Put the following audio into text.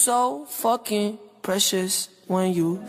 so fucking precious when you.